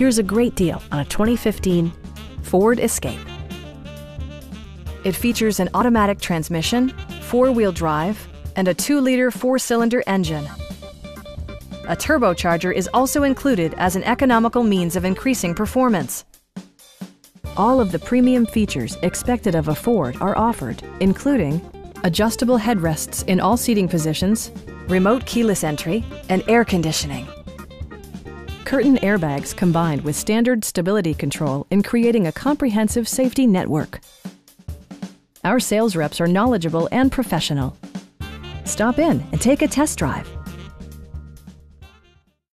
here's a great deal on a 2015 Ford Escape. It features an automatic transmission, four-wheel drive, and a 2-liter four-cylinder engine. A turbocharger is also included as an economical means of increasing performance. All of the premium features expected of a Ford are offered, including adjustable headrests in all seating positions, remote keyless entry, and air conditioning. Curtain airbags combined with standard stability control in creating a comprehensive safety network. Our sales reps are knowledgeable and professional. Stop in and take a test drive.